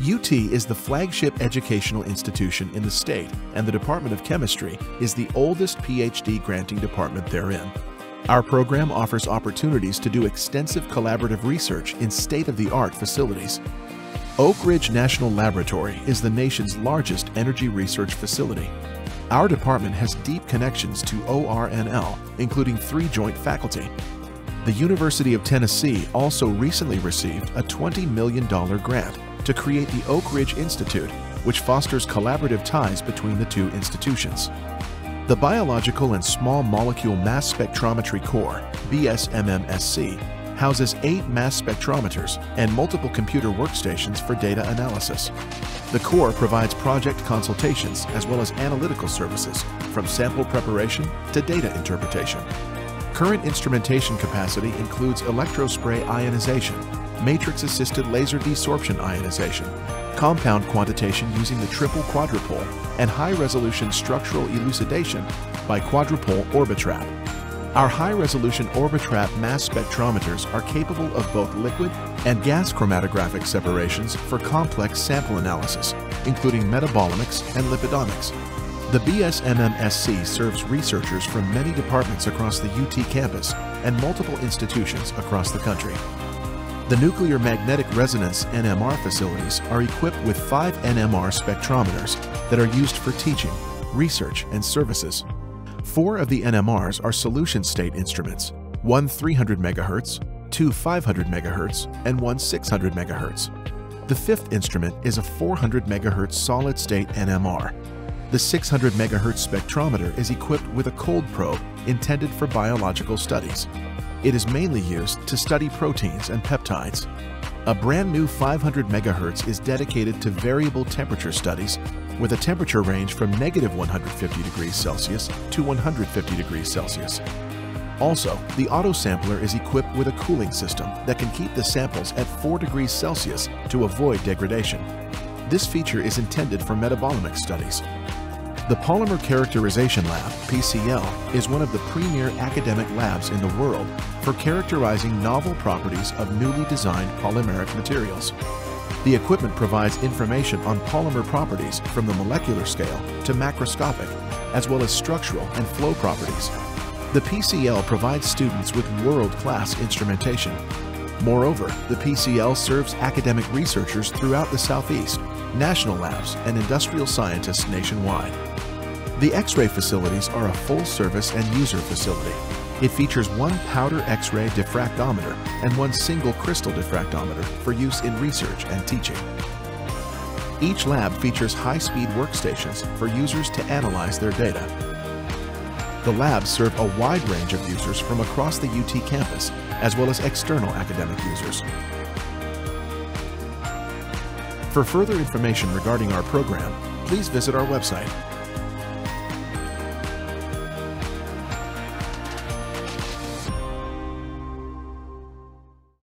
UT is the flagship educational institution in the state, and the Department of Chemistry is the oldest PhD granting department therein. Our program offers opportunities to do extensive collaborative research in state-of-the-art facilities. Oak Ridge National Laboratory is the nation's largest energy research facility. Our department has deep connections to ORNL, including three joint faculty. The University of Tennessee also recently received a $20 million grant to create the Oak Ridge Institute, which fosters collaborative ties between the two institutions. The Biological and Small Molecule Mass Spectrometry Core, BSMMSC, houses eight mass spectrometers and multiple computer workstations for data analysis. The core provides project consultations as well as analytical services, from sample preparation to data interpretation. Current instrumentation capacity includes electrospray ionization, matrix-assisted laser desorption ionization, compound quantitation using the triple quadrupole, and high-resolution structural elucidation by quadrupole Orbitrap. Our high-resolution Orbitrap mass spectrometers are capable of both liquid and gas chromatographic separations for complex sample analysis, including metabolomics and lipidomics. The BSMMSC serves researchers from many departments across the UT campus and multiple institutions across the country. The Nuclear Magnetic Resonance NMR facilities are equipped with five NMR spectrometers that are used for teaching, research, and services. Four of the NMRs are solution state instruments, one 300 MHz, two 500 MHz, and one 600 MHz. The fifth instrument is a 400 MHz solid state NMR. The 600 MHz spectrometer is equipped with a cold probe intended for biological studies. It is mainly used to study proteins and peptides. A brand new 500 MHz is dedicated to variable temperature studies with a temperature range from negative 150 degrees Celsius to 150 degrees Celsius. Also, the autosampler is equipped with a cooling system that can keep the samples at 4 degrees Celsius to avoid degradation. This feature is intended for metabolomic studies. The Polymer Characterization Lab, PCL, is one of the premier academic labs in the world for characterizing novel properties of newly designed polymeric materials. The equipment provides information on polymer properties from the molecular scale to macroscopic, as well as structural and flow properties. The PCL provides students with world-class instrumentation. Moreover, the PCL serves academic researchers throughout the Southeast, national labs, and industrial scientists nationwide. The X-ray facilities are a full-service and user facility. It features one powder X-ray diffractometer and one single crystal diffractometer for use in research and teaching. Each lab features high-speed workstations for users to analyze their data. The labs serve a wide range of users from across the UT campus, as well as external academic users. For further information regarding our program, please visit our website